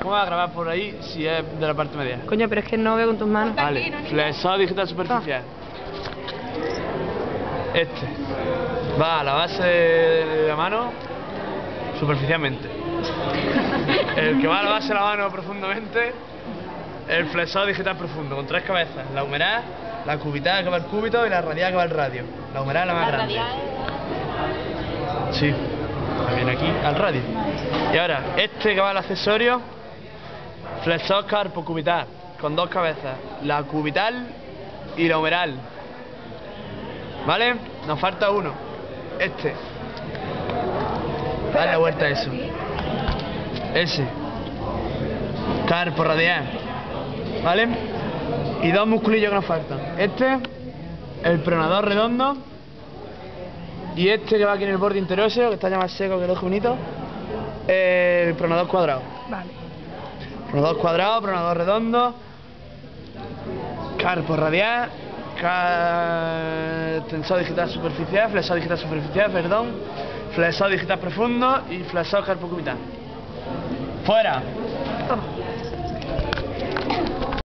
¿Cómo vas a grabar por ahí si es de la parte media? Coño, pero es que no veo con tus manos. Vale, flexor digital superficial. Este. Va a la base de la mano superficialmente. El que va a la base de la mano profundamente, el flexor digital profundo, con tres cabezas. La humeral, la cubital que va el cúbito y la radial que va el radio. La humeral es la más grande. Sí, aquí al radio. Y ahora, este que va al accesorio, flexor carpo cubital, con dos cabezas, la cubital y la humeral. ¿Vale? Nos falta uno. Este. Dale la vuelta a eso. Ese. Carpo radial. ¿Vale? Y dos musculillos que nos faltan. Este, el pronador redondo. Y este que va aquí en el borde interóseo, que está ya más seco que el ojo bonito. El pronador cuadrado. Vale. Pronador cuadrado, pronador redondo. Carpo radial. ca- Tensor digital superficial, flexor digital superficial, perdón. Flexor digital profundo y flexor carpo cubital. ¡Fuera!